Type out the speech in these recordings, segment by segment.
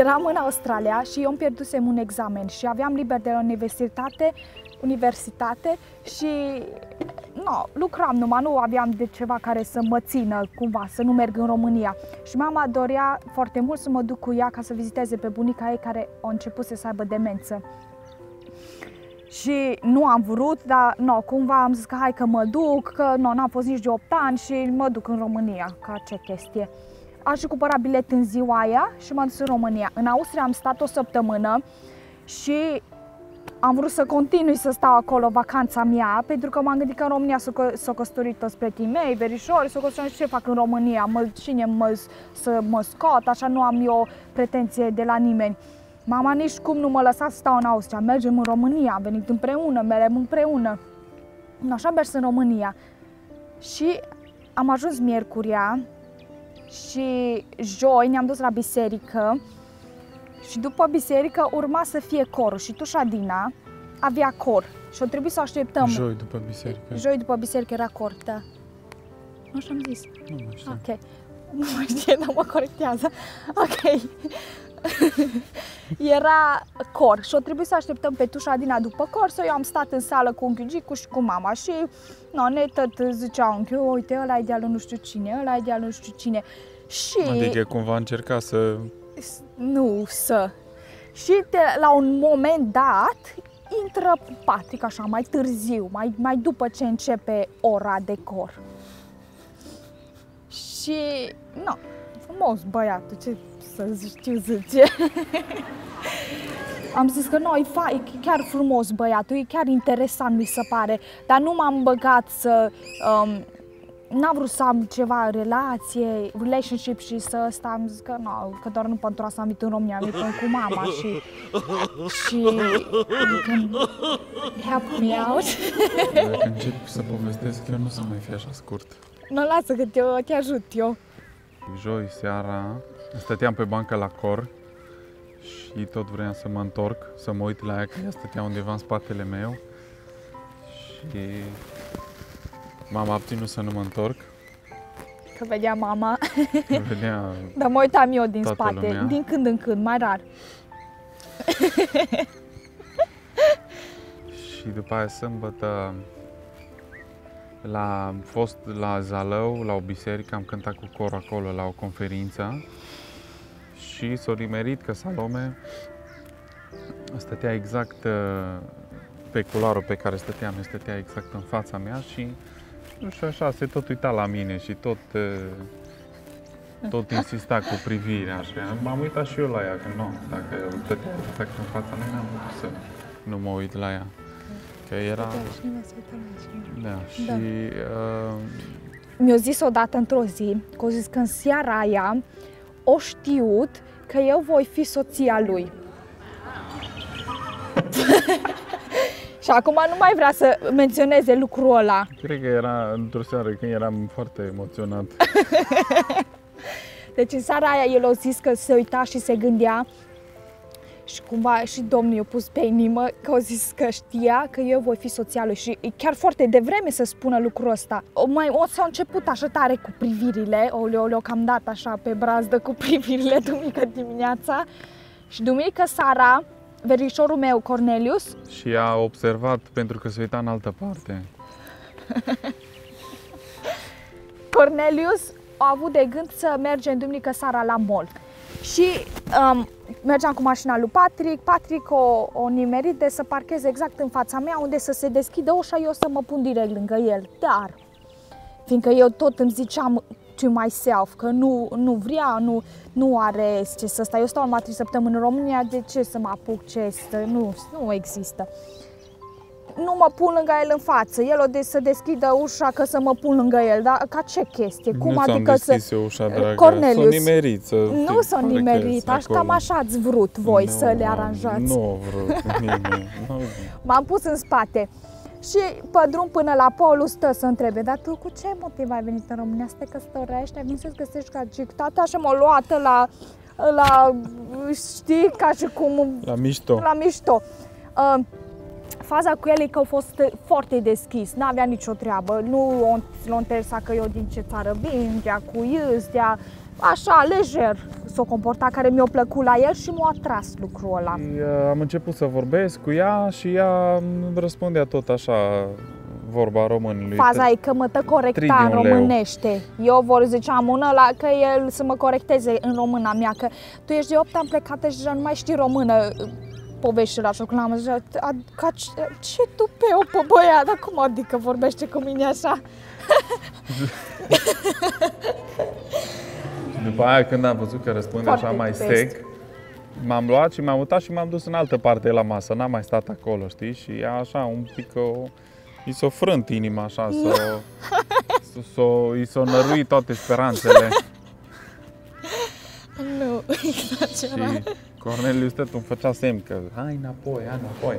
eram în Australia și eu îmi pierdusem un examen și aveam liber de la universitate, universitate și no, lucram numai, nu aveam de ceva care să mă țină cumva, să nu merg în România. Și mama dorea foarte mult să mă duc cu ea ca să viziteze pe bunica ei care a început să aibă demență. Și nu am vrut, dar no, cumva am zis că hai că mă duc, că nu, n-am fost nici de 8 ani și mă duc în România, ca ce chestie. Aș și cumpăra bilet în ziua aia și m-am dus în România. În Austria am stat o săptămână și am vrut să continui să stau acolo vacanța mea, pentru că m-am gândit că în România s-au căsătorit toți prietenii mei, verișori, s-au căsătorit ce fac în România, mă, cine mă, să mă scot, așa nu am eu pretenție de la nimeni. Mama nici cum nu mă lăsa să stau în Austria, mergem în România, am venit împreună, mergem împreună. Așa am mers în România. Și am ajuns miercuria și joi ne-am dus la biserică și după biserică urma să fie cor și Tușadina avea cor și o trebuie să așteptăm. Joi după biserică. Joi după biserică era cor, da. Nu așa am zis. Nu mai știu. Ok. Nu mai știe, dar mă corectează. Ok. era cor și o trebuie să așteptăm pe Tușadina după cor, să eu am stat în sală cu unchiul Gicu și cu mama și no, ne tot zicea unchiul, uite, ăla e de nu știu cine, ăla e de nu știu cine. Și... Adică cumva încerca să... Nu, să... Și de, la un moment dat intră Patrick așa mai târziu, mai, mai după ce începe ora de cor. Și, nu, frumos băiatul, ce să știu zice. Am zis că nu, e, fa- e chiar frumos băiatul, e chiar interesant mi se pare, dar nu m-am băgat să... Um, n-am vrut să am ceva relație, relationship și să ăsta am zis că nu, că doar nu pentru asta am venit în România, am venit cu mama și și help me out. Dacă încep să povestesc, eu nu să mai fie așa scurt. Nu, lasă că te, te ajut eu. Joi seara stăteam pe bancă la cor și tot vreau să mă întorc, să mă uit la ea, că ea stătea undeva în spatele meu și mama a obținut să nu mă întorc. Că vedea mama, Că vedea dar mă uitam eu din Toată spate, lumea. din când în când, mai rar. și după aia sâmbătă la, am fost la Zalău, la o biserică, am cântat cu cor acolo la o conferință și s-a nimerit că Salome stătea exact uh, pe culoarul pe care stăteam, stătea exact în fața mea și nu știu așa, se tot uita la mine și tot uh, tot insista cu privirea așa. M-am uitat și eu la ea, că nu, dacă stătea exact în fața mea, n-am putut să nu mă uit la ea. Că era... Da, și Da. Uh, Mi-a zis odată într-o zi, că a zis că în seara aia o știut că eu voi fi soția lui. Și acum nu mai vrea să menționeze lucrul ăla. cred că era într-o seară când eram foarte emoționat. Deci în seara aia el a zis că se uita și se gândea și cumva și domnul i-a pus pe inimă că a zis că știa că eu voi fi soția lui și e chiar foarte devreme să spună lucrul ăsta. O, mai, o s-a început așa tare cu privirile, o le-o, le-o cam dat așa pe brazdă cu privirile duminică dimineața și duminică seara verișorul meu, Cornelius, Și a observat pentru că se uita în altă parte. Cornelius a avut de gând să mergem duminică seara la mall. Și um, mergeam cu mașina lui Patrick, Patrick o, o nimerit de să parcheze exact în fața mea, unde să se deschidă ușa, eu să mă pun direct lângă el. Dar, fiindcă eu tot îmi ziceam to myself că nu, nu vrea, nu, nu are ce să stai. Eu stau numai 3 săptămâni în România, de ce să mă apuc ce să... Nu, nu există nu mă pun lângă el în față. El o de să deschidă ușa că să mă pun lângă el, dar ca ce chestie? Cum nu adică ți-am să... deschis eu ușa, dragă. Cornelius. S-o nimerit să Nu s-a fii nimerit, parcă așa cam acolo. așa ați vrut voi Nu, să le am- aranjați. Nu vrut nimeni. Nu. M-am pus în spate. Și pe drum până la Polu stă să întrebe, dar tu cu ce motiv ai venit în România? Să te căsătorești? Ai venit să-ți găsești ca și tata și m-a luat la, la, știi, ca și cum La mișto. la mișto. Uh, faza cu el e că a fost foarte deschis, n-avea nicio treabă, nu l-a interesat că eu din ce țară vin, de cu iâs, de așa, lejer, s-a s-a comportat, care mi-a plăcut la el și m-a atras lucrul ăla. Și, uh, am început să vorbesc cu ea și ea îmi răspundea tot așa vorba românului. Faza e că mă tă corecta în Trigi un leu. românește. Eu vor ziceam una la că el să mă corecteze în româna mea, că tu ești de 8 ani plecată și deja nu mai știi română poveștile așa, când am zis, "A- ca ce, ce tupeu pe băiat, dar cum adică vorbește cu mine așa? Și după aia când am văzut că răspunde Foarte așa mai pest. sec, m-am luat și m-am mutat și m-am dus în altă parte la masă. N-am mai stat acolo, știi? Și ea așa un pic o... I s-o frânt inima așa, s-o, s-o, s-o, i s-o năruit toate speranțele. Nu, exagerat. Și Cornelius tot îmi făcea semn că hai înapoi, hai înapoi.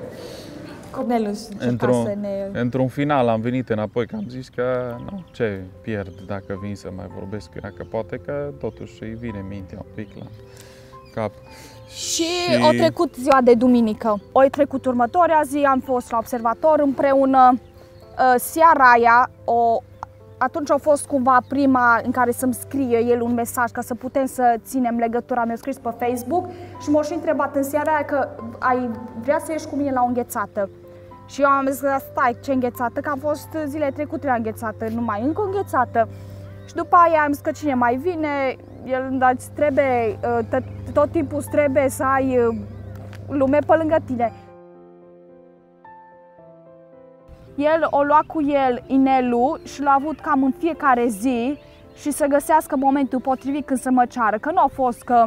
Cornelius încerca Într-un, să ne... într-un final am venit înapoi, că am zis că nu, ce pierd dacă vin să mai vorbesc cu ea, că poate că totuși îi vine mintea un pic la cap. Și, o trecut ziua de duminică. O trecut următoarea zi, am fost la observator împreună. Uh, Seara aia, o, atunci a fost cumva prima în care să-mi scrie el un mesaj ca să putem să ținem legătura. Mi-a scris pe Facebook și m-a și întrebat în seara aia că ai vrea să ieși cu mine la o înghețată. Și eu am zis că stai, ce înghețată, că am fost zile trecute la înghețată, numai încă o înghețată. Și după aia am zis că cine mai vine, el dar îți trebuie, uh, tot, tot timpul îți trebuie să ai uh, lume pe lângă tine. El o lua cu el inelul și l-a avut cam în fiecare zi și să găsească momentul potrivit când să mă ceară. Că nu a fost că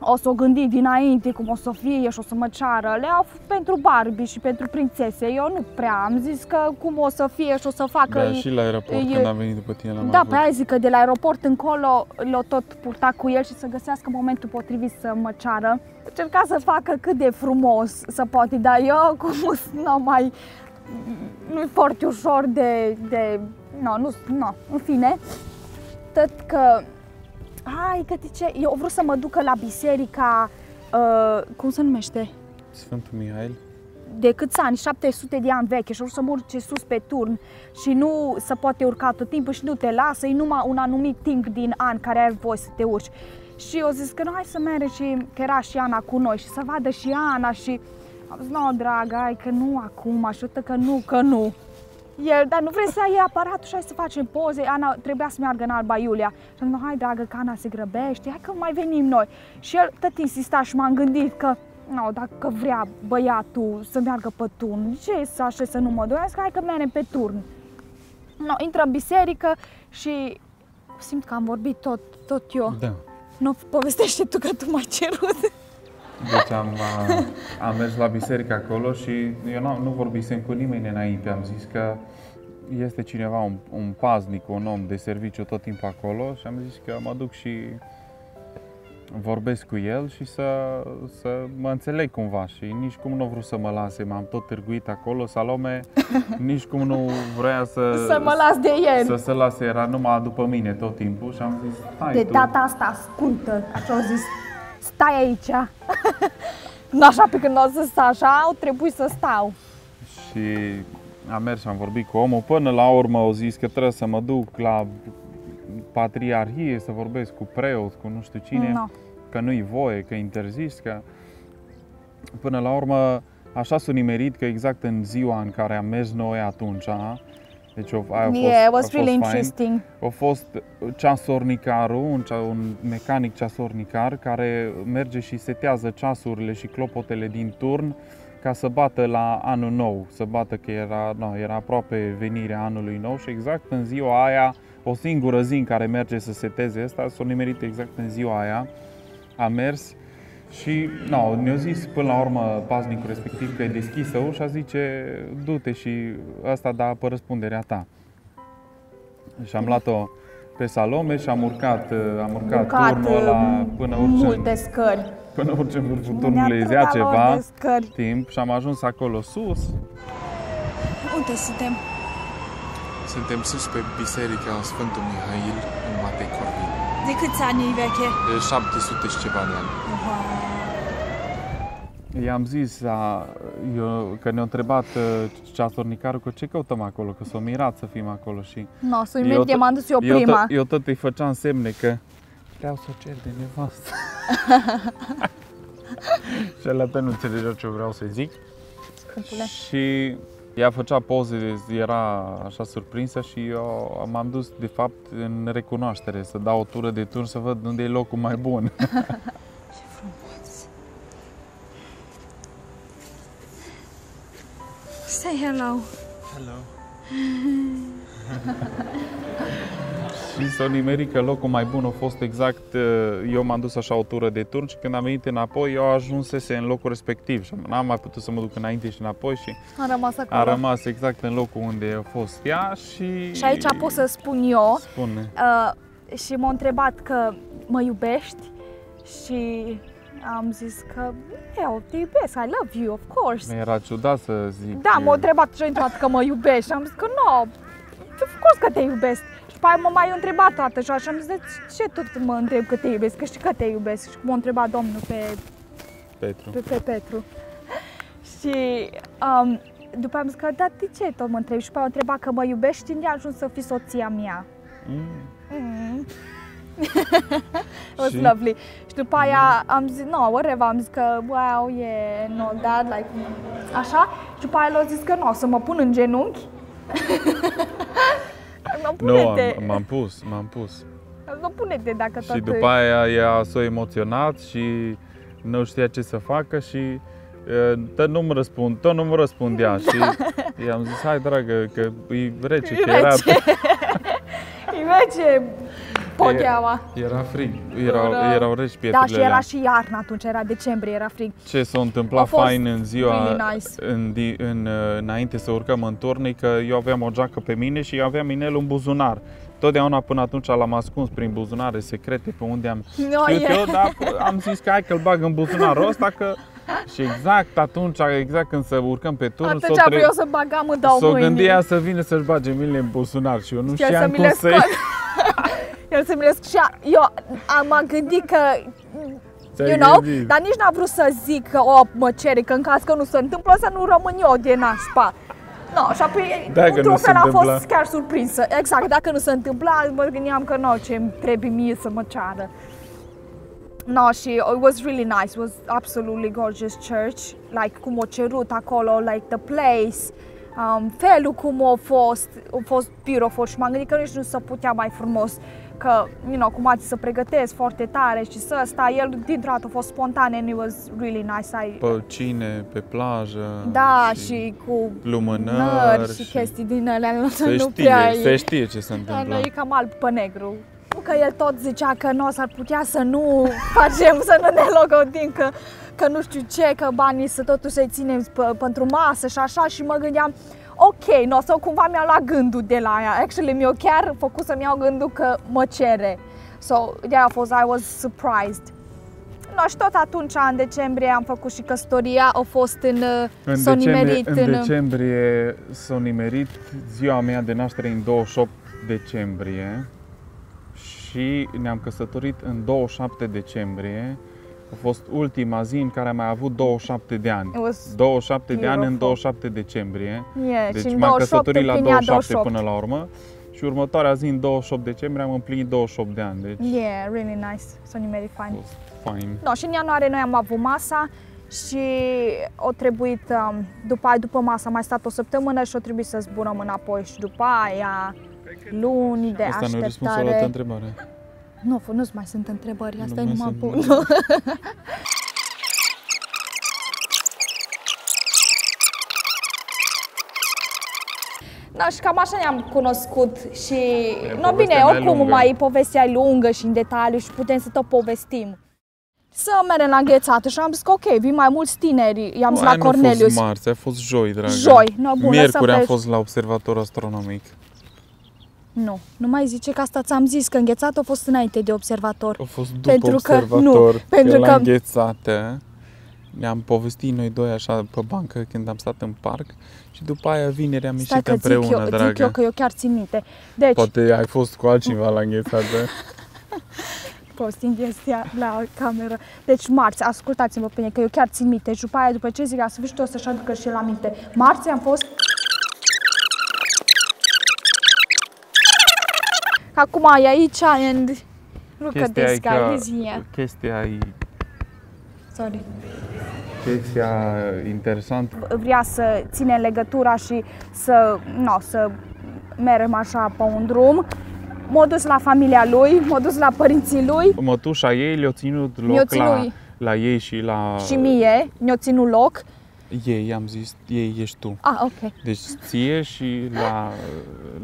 o să o gândi dinainte cum o să fie și o să mă ceară. Le-au f- pentru Barbie și pentru prințese. Eu nu prea am zis că cum o să fie și o să facă... Da, și la aeroport, e- când am venit după tine, l-am Da, avut. pe aia zic că de la aeroport încolo l-o tot purta cu el și să găsească momentul potrivit să mă ceară. Încerca să facă cât de frumos să poate, dar eu cum nu mai... nu e foarte ușor de... de no, nu, no, în fine. Tot că... Hai, că ce, eu vreau să mă ducă la biserica... Uh, cum se numește? Sfântul Mihail. de câți ani, 700 de ani veche și o să mă urce sus pe turn și nu se poate urca tot timpul și nu te lasă, e numai un anumit timp din an care ai voie să te urci. Și eu zis că nu, hai să mergem și că era și Ana cu noi și să vadă și Ana și am zis, nu, dragă, hai că nu acum, ajută că nu, că nu. El, dar nu vrei să iei aparatul și hai să facem poze. Ana trebuia să meargă în Alba Iulia. Și am zis, hai dragă, că Ana se grăbește, hai că mai venim noi. Și el tot insista și m-am gândit că No, dacă vrea băiatul să meargă pe turn, ce să așa să nu mă doiesc, hai că mergem pe turn. No, intră în biserică și simt că am vorbit tot, tot eu. Da. Nu povestește tu că tu m-ai cerut. Deci am, uh, am mers la biserică acolo și eu nu, nu vorbisem cu nimeni înainte. Am zis că este cineva, un, un paznic, un om de serviciu tot timpul acolo și am zis că mă duc și vorbesc cu el și să, să mă înțeleg cumva și nici cum nu vreau să mă lase, m-am tot târguit acolo, Salome nici cum nu vrea să, Să mă las de el. să se lase, era numai după mine tot timpul și am zis, hai De tu. data asta ascultă, așa au zis, stai aici. nu așa pe când o să stau așa, au trebuit să stau. Și am mers și am vorbit cu omul. Până la urmă au zis că trebuie să mă duc la patriarhie să vorbesc cu preot, cu nu știu cine, No. că nu-i voie, că e interzis, că... Până la urmă, așa s-a nimerit că exact în ziua în care am mers noi atunci, deci o, aia a fost, Yeah, it a was fost really fain. interesting. A fost ceasornicarul, un, cea- un mecanic ceasornicar care merge și setează ceasurile și clopotele din turn ca să bată la anul nou, să bată că era, no, era aproape venirea anului nou și exact în ziua aia, o singură zi în care merge să seteze asta, s-a nimerit exact în ziua aia, a mers și no, ne-a zis până la urmă paznicul respectiv că e deschisă ușa, zice du-te și asta da pe răspunderea ta. Și am luat-o pe Salome și am urcat, uh, am urcat, Urcat, turnul ăla până urcem, Multe scări. până urcem vârful Ne-a turnului, îți ia trădat lor ceva de scări. timp și am ajuns acolo sus. Unde suntem? Suntem sus pe biserica Sfântul Mihail în Matei Corvin. De câți ani e veche? De 700 și ceva de ani. I-am zis a, eu, că ne-a întrebat uh, ceasornicarul că ce căutăm acolo, că s-a mirat să fim acolo și Nu, no, să Eu mergem, tot- m-am dus eu eu prima. tot, eu tot îi făceam semne că vreau să o cer de nevastă. și ăla nu înțelegea ce vreau să zic. Scumpule. Și ea făcea poze, era așa surprinsă și eu m-am dus de fapt în recunoaștere, să dau o tură de turn să văd unde e locul mai bun. Ce frumos. Say hello. Hello. și s-a nimerit că locul mai bun a fost exact, uh, eu m-am dus așa o tură de turn și când am venit înapoi, eu ajunsese în locul respectiv și n-am mai putut să mă duc înainte și înapoi și Am rămas acolo. a rămas exact în locul unde a fost ea și... Și aici pot să spun eu Spune. uh, și m-a întrebat că mă iubești și am zis că eu te iubesc, I love you, of course. Mi-era ciudat să zic... Da, m-a întrebat și intrat că mă iubești și am zis că nu, of course că te iubesc. Și după aia m-a mai întrebat toată și așa am zis, de ce tot mă întreb că te iubesc, că știi că te iubesc. Și m-a întrebat domnul pe, Petru. pe, pe Petru. Și um, după aia am zis că, da, de ce tot mă întreb? Și după aia m-a întrebat că mă iubești și de ajuns să fii soția mea. Mm. Mm. It was Și? lovely. Și după aia am zis, no, whatever, am zis că, wow, yeah, no, dad, like, așa. Și după aia l-a zis că nu, să mă pun în genunchi. nu, Nu, pune-te, am, m-am pus, m-am pus. nu pune-te dacă tot... Și după aia ea s-a emoționat și nu știa ce să facă și e, tot nu-mi răspund, tot nu-mi răspundea și i-am zis, hai dragă, că e rece, că era, Rece. Îi rece pocheaua. era frig, erau, Era- erau reci Da, pietrele și era alea. și iarnă atunci, era decembrie, era frig. Ce s-a A întâmplat fost fain în ziua, really nice. în, di- în, uh, înainte să urcăm în turnii, că eu aveam o geacă pe mine și aveam inelul în buzunar. Totdeauna până atunci l-am ascuns prin buzunare secrete pe unde am No, știut e. eu, dar am zis că hai că-l bag în buzunarul ăsta că și exact atunci, exact când să urcăm pe turn, Atunci s-o, tre- eu să bagam în două s-o mâini. gândea să vină să-și bage mâinile în buzunar și eu nu Și el să știam mi cum le să-i... scot. El să mi le sc- și a- eu am m-am gândit că Ți-ai you know, gândit. dar nici n-am vrut să zic că o, mă cere, că în caz că nu se întâmplă să nu rămân eu de nașpa. No, și apoi, Dacă într-un nu se fel, a întâmpla. fost chiar surprinsă. Exact, dacă nu se întâmpla, mă gândeam că nu, ce îmi trebuie mie să mă ceară. No, și it was really nice. It was absolutely gorgeous church. Like, cum o cerut acolo, like the place, um, felul cum a fost, a fost beautiful și m-am gândit că nici nu se putea mai frumos că, you know, cum ați să pregătesc foarte tare și să ăsta, el dintr-o dată a fost spontan and it was really nice. I, Pe cine, pe plajă da, și, cu lumânări nări și, și- chestii din alea, nu, se nu știe, prea e. se știe ce se Da, întâmplă. nu, e cam alb pe negru. Nu Că el tot zicea că nu s-ar putea să nu facem, să nu ne logodim, că, că nu știu ce, că banii să totuși să-i ținem pe, pentru masă și așa și mă gândeam, ok, nu, sau cumva mi-a luat gândul de la aia. Actually, mi-a chiar făcut să-mi iau gândul că mă cere. So, de a fost, I was surprised. No, și tot atunci, în decembrie, am făcut și căsătoria, a fost în, În s-a decembrie, nimerit în în, decembrie s-a nimerit ziua mea de naștere în 28 decembrie și ne-am căsătorit în 27 decembrie. A fost ultima zi în care am mai avut 27 de ani. It was, 27 de ani în beautiful. 27 decembrie. yeah, Deci și în m-am 28 căsătorit la împlinea 27 până la urmă. Și următoarea zi, în 28 decembrie, am împlinit 28 de ani. Deci Yeah, really nice. S-a nimerit a fain. fost fain. No, și în ianuarie noi am avut masa și o trebuit, um, după aia, după masa, am mai stat o săptămână și o trebuit să zburăm înapoi și după aia luni de Asta nu e răspunsul la altă așteptare. întrebare. Nu, nu mai sunt întrebări, asta Nu e mai numai sunt, bun. Da, și cam așa ne-am cunoscut și, no, povestea bine, mai oricum lungă. mai povestea e lungă și în detaliu și putem să tot povestim. Să mergem la înghețată și am zis că ok, vin mai mulți tineri, i-am zis Aia la nu a Cornelius. fost marți, a fost joi, dragă. Joi, no, bună, Miercuri să am pleci. fost la observator astronomic. Nu, nu mai zice că asta ți-am zis, că înghețată a fost înainte de observator. A fost după Pentru că- observator, nu, pentru la că- înghețată. Ne-am povestit noi doi așa pe bancă când am stat în parc și după aia vineri am Stai ieșit că împreună, zic eu, dragă. zic eu că eu chiar țin minte. Deci, Poate ai fost cu altcineva la înghețată. posting este la cameră. Deci marți, ascultați-mă pe mine, că eu chiar țin minte. Și după aia, după ce zic la sfârșit, o să-și aducă și el aminte. Marți am fost... Acum e aici and Look at this guy, he's here. chestia e Sorry. chestia interesantă. Vrea să ține legătura și să, no, să merem așa pe un drum. M-a dus la familia lui, m-a dus la părinții lui Mătușa ei le-a ținut loc Mi-o la, ținut- la ei și la și mie, ne-a ținut loc. Ei, am zis, ei ești tu. Ah, ok. Deci ție și la,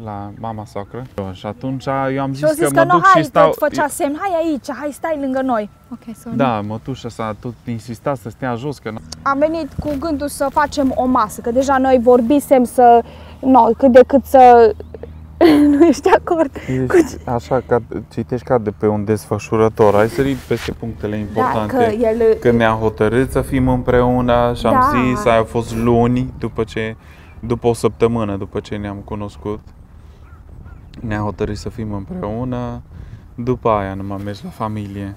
la mama sacră. Și atunci eu am Și au zis, zis că, că, mă nu, duc hai, și stau... tot făcea semn, hai aici, hai, stai lângă noi. Ok, sorry. Da, mătușa s-a tot insistat să stea jos, că n- Am venit cu gândul să facem o masă, că deja noi vorbisem să, no, cât de cât să... nu ești de acord? Ești așa, ca, citești ca de pe un desfășurător. Ai sărit peste punctele Da, importante. că el... Când ne-am hotărât să fim împreună și am Da. zis, aia a fost luni după ce, după o săptămână după ce ne-am cunoscut. Ne-am hotărât să fim împreună. După aia nu m-am mers la familie.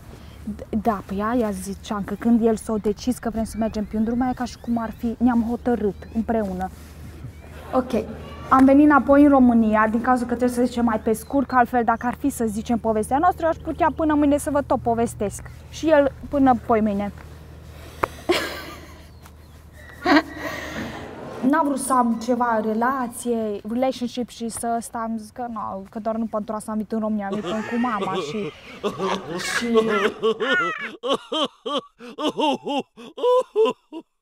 Da, păi aia ziceam că când el s-a decis că vrem să mergem pe un drum, aia e ca și cum ar fi, ne-am hotărât împreună. Ok. Am venit înapoi în România, din cauza că trebuie să zicem mai pe scurt, că altfel dacă ar fi să zicem povestea noastră, eu aș putea până mâine să vă tot povestesc. Și el până poi mâine. N-am vrut să am ceva relație, relationship și să stau, am zis că nu, că doar nu pentru asta am venit în România, am venit cu mama și... și